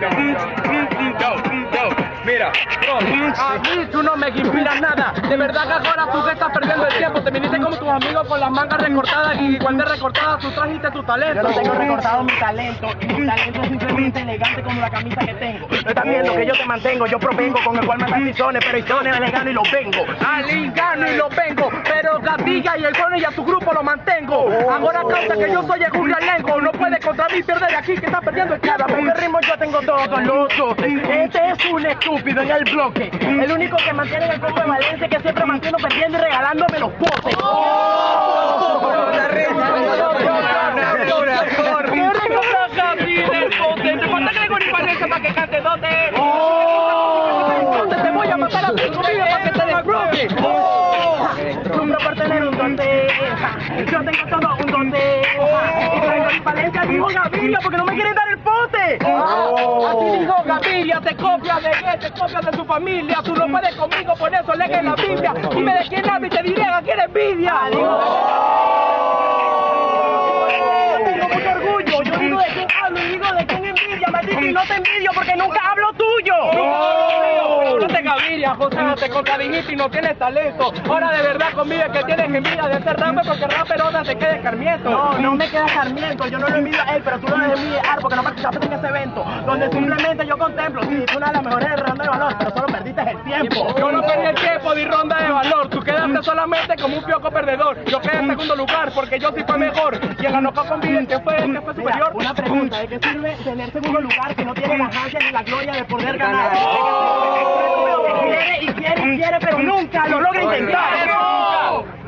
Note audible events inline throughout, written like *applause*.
don't. A mí tú no me inspiras nada. De verdad que ahora tú que estás perdiendo el tiempo. Te viniste como tus amigos con las mangas recortadas y igual de recortadas tú trajiste tu talento. Yo no tengo recortado mi talento y mi talento es simplemente elegante como la camisa que tengo. No están viendo que yo te mantengo, yo provengo con el cual matar tizones, pero tizones le gano y los vengo. Al gano y lo vengo, pero Gatilla y el Cono y a tu grupo lo mantengo. Ahora causa que yo soy el Elenco, no puede contra mí, pierde de aquí que está perdiendo el Cada tiempo. que ritmo yo tengo todos los dotes. Este es un estúpido en el bloque. El único que mantiene el combo de Valencia que siempre mantiene perdiendo y regalándome los potes. ¡Qué rico Gatilla el pote! ¿Te falta Gregory Valencia para que cante dote? Entonces te voy a matar a tu comida para que te desbloque. Cumplo por tener un dote. Yo tengo todo un dote. Y traigo mi Valencia, dijo Gaviria, porque no me quieren dar el pote. Dijo Gaviria, te copias de él, te copias de su familia. Tú no puedes conmigo, por eso lee en la Biblia. Dime de quién habla y te diré a quién envidia. Tengo mucho orgullo. Yo digo de quién hablo y digo de quién envidia. Maldito, y no te envidio porque nunca tuyo. No te José, no te contradijiste y no tienes talento. Ahora de verdad convive que tienes envidia de ser rapper porque raperona te quede carmiento. No, no me queda Sarmiento, yo no lo envidio a él, pero tú lo debes envidiar porque no participaste en ese evento, donde simplemente yo contemplo, sí, tú una de las mejores rondas de valor, pero solo perdiste el tiempo. Yo no perdí el tiempo de ronda solamente como un pioco perdedor. Yo quedé en segundo lugar porque yo sí fue mejor. Y en la convive que fue el que fue Mira, superior. una pregunta, ¿de qué sirve tener segundo lugar si no tiene la ansia ni la gloria de poder ganar? Quiere y quiere y quiere, pero nunca lo logra intentar.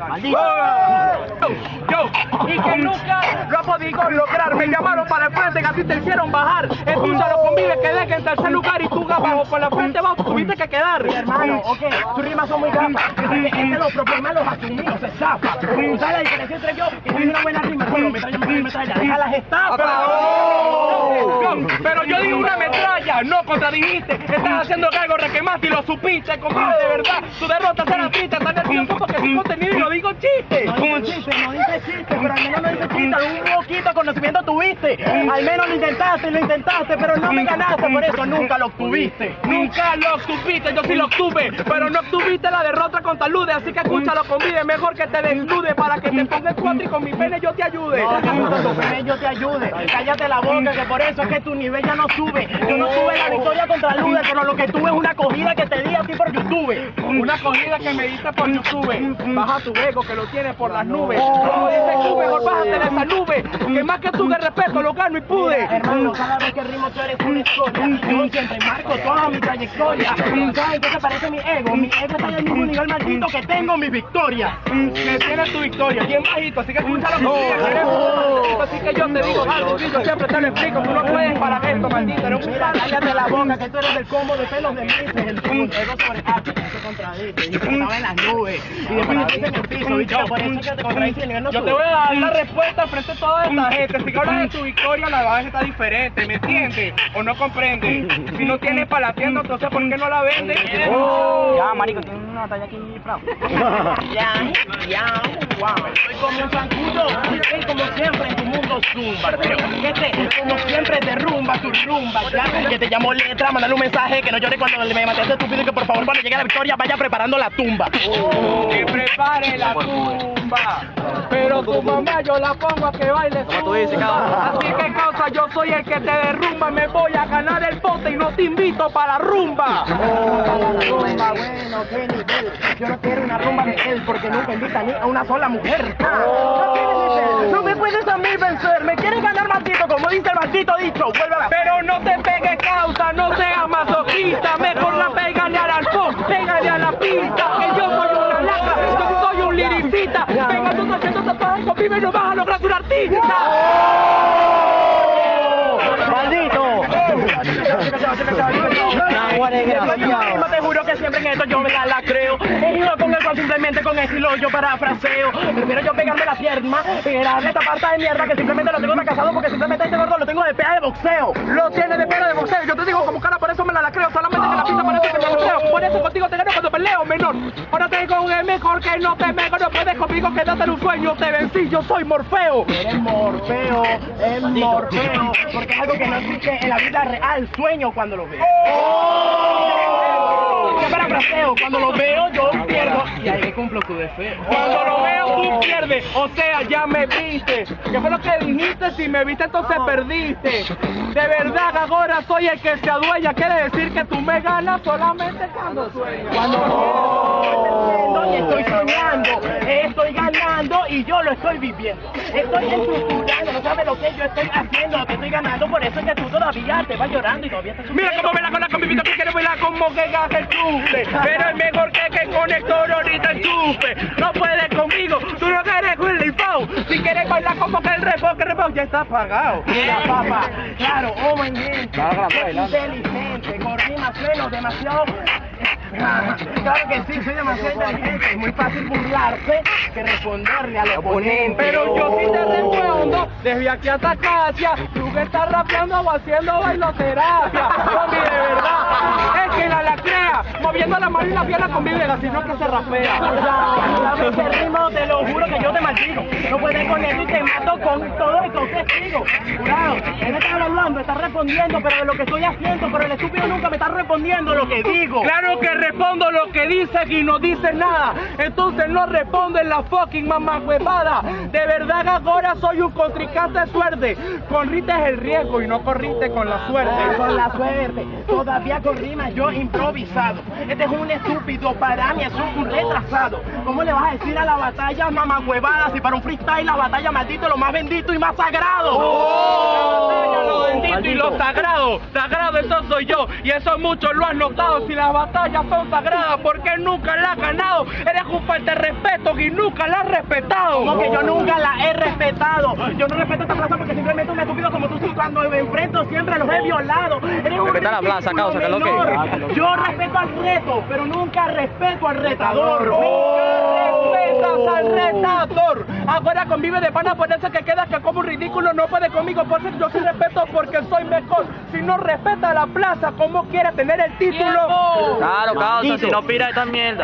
Maldito. Y que nunca lo ha podido lograr. Me llamaron para el frente, que así te hicieron bajar. Escúchalo, convive, quedé que en tercer lugar y tú abajo por la frente bajo tuviste que quedar. Mi hermano, ok, tus rimas son muy gafas. Este los problemas los asumidos se zafa. ¿Sabes la diferencia entre yo y soy una buena rima? Bueno, metralla, metralla, metralla, deja las estafas. Pero yo digo una metralla, no contradijiste. Estás haciendo algo requemaste y lo supiste, compadre, de verdad. Tu derrota será triste, tan nervioso porque sin contenido y no digo chiste. No chiste, no chiste, pero al menos no dice chiste, un poquito conocimiento tuviste. Al menos lo intentaste, lo intentaste, pero no me ganaste, por eso nunca lo obtuviste. Nunca lo obtuviste, yo sí lo obtuve, pero no obtuviste la derrota contra Lude, así que escúchalo, convive, mejor que te desnude para que te pongas cuatro y con mi pene yo te ayude. No, que con tu pene yo te ayude. Cállate la boca, que por eso es que tu nivel ya no sube. Yo no tuve la victoria contra Lude, pero lo que tuve es una acogida que te di a ti por YouTube. Una acogida que me diste por YouTube. Baja tu ego que lo tienes por las nubes. Como bájate de esa nube. Que más que tú que respeto, lo gano y pude. Hermano, cada vez que rimo tú eres una historia. Yo siempre marco toda mi trayectoria. ¿Sabes qué te parece mi ego? Mi ego está en el mismo nivel maldito que tengo mi victoria. Que tienes tu victoria, bien bajito, así que escúchalo conmigo. que eres un maldito, Así que yo te digo algo, yo siempre te lo explico. Tú no puedes para esto, maldito. Eres un Mira, cállate la boca, que tú eres del combo de pelos de mises, el ego sobre H, que te contradice, dice que estaba en las nubes, y después dice en el piso, bicho, por eso es que te contradice y el nivel no Yo te voy a dar la respuesta frente a toda esta gente. Si hablas de tu victoria, la base está diferente, ¿me entiendes? ¿O no comprendes? Si no tienes para la tienda, entonces ¿por qué no la vendes? Ya, marico, tienes una talla aquí, Frau. *laughs* Ya, ya, wow. Soy como un zancudo, soy como siempre en tu mundo zumba. Pero este, como siempre, derrumba tu rumba. Ya, que te llamo letra, mandale un mensaje que no llore cuando me maté a ese estúpido y que por favor cuando llegue la victoria vaya preparando la tumba. Que prepare la tumba. Pero tu mamá yo la pongo a que baile zumba. Así que causa, yo soy el que te derrumba. Me voy a ganar el bote y no te invito para la rumba. Rumba, bueno, qué nivel. Yo no quiero una rumba de él porque nunca invita ni a una sola mujer. Nivel. No me puedes a mí vencer. Me quieres ganar maldito, como dice el maldito dicho. Vuelve a Pero no te pegues causa, no seas masoquista. Mejor la pégale al alfón, pégale a la pista. Que yo soy una laca, yo soy un liricita. No vas a lograr un artista. ¡Maldito! No, te juro que siempre en esto yo me la, la creo. He ido con el cual simplemente con estilo yo parafraseo. Prefiero yo pegarme la pierna y darle esta parte de mierda que simplemente lo tengo casado porque simplemente este gordo lo tengo de pea de boxeo. Lo tiene de pelo de boxeo, yo te digo como cara, por eso me la, la creo. Solamente que la pista parece que me boxeo. Por eso contigo te gano peleo, menor. Ahora tengo un M mejor que no te mego, no puedes conmigo quédate en un sueño, te vencí, yo soy Morfeo. Eres Morfeo, es Morfeo, porque es algo que no existe en la vida real, sueño cuando lo veo. ¿Qué Cuando lo veo yo pierdo y ahí cumplo tu deseo. Cuando lo veo tú pierdes, o sea, ya me viste. ¿Qué fue lo que dijiste? Si me viste entonces perdiste. De verdad ahora soy el que se adueña, quiere decir que tú me ganas solamente cuando sueñas. Cuando y estoy soñando, estoy ganando y yo lo estoy viviendo. Estoy estructurando, no sabes lo que yo estoy haciendo, que estoy ganando, por eso es que tú todavía te vas llorando y todavía estás Mira sufriendo. cómo me la con la con mi vida, que quiero bailar como que gaje el chupe. Pero es mejor que que conector ahorita el chupe. No puedes conmigo, tú no eres Willy Pau. Si quieres bailar como que el repo, que el repo ya está apagado. Mira, papá, claro, oh, man, es inteligente, con rimas demasiado... Claro que sí, soy demasiado inteligente, es muy fácil burlarse que responderle al oponente. Pero yo sí te respondo, desde aquí hasta Acacia, tú que estás rapeando o haciendo bailoterapia. Hombre, de verdad, es que la la crea, moviendo la mano y la pierna con mi vega, sino que se rapea. ¿Sabes ese ritmo? Te lo juro que yo te maldigo. No puedes con eso y te mato con todo el con Jurado, él me está hablando, está respondiendo, pero de lo que estoy haciendo, pero el estúpido nunca me está respondiendo lo que digo. Claro que respondo lo que dices y no dices nada. Entonces no respondes la fucking mamá huevada. De verdad ahora soy un contrincante de suerte. Corriste el riesgo y no corriste con la suerte. Con la suerte, todavía con rimas yo improvisado. Este es un estúpido, para mí es un retrasado. ¿Cómo le vas a decir a la batalla mamá huevada si para un freestyle la batalla maldito es lo más bendito y más sagrado? Oh, lo bendito y lo sagrado. Sagrado eso soy yo. Y eso muchos lo han notado. Si las batallas son sagradas, ¿por qué nunca la has ganado? Eres un falta de respeto y nunca la has respetado. Como que yo nunca la he respetado. Yo no respeto esta plaza porque simplemente un estúpido como tú, cuando me enfrento siempre los he violado. Eres un Respeta la plaza, causa, que lo que- menor. Yo respeto al reto, pero nunca respeto al retador. respetas al retador. Ahora convive de pana, por eso que quedas que como un ridículo no puede conmigo. Por eso yo sí respeto porque soy mejor. Si no respeta la plaza, ¿cómo quiere tener el título? Claro, causa, si no pira esta mierda.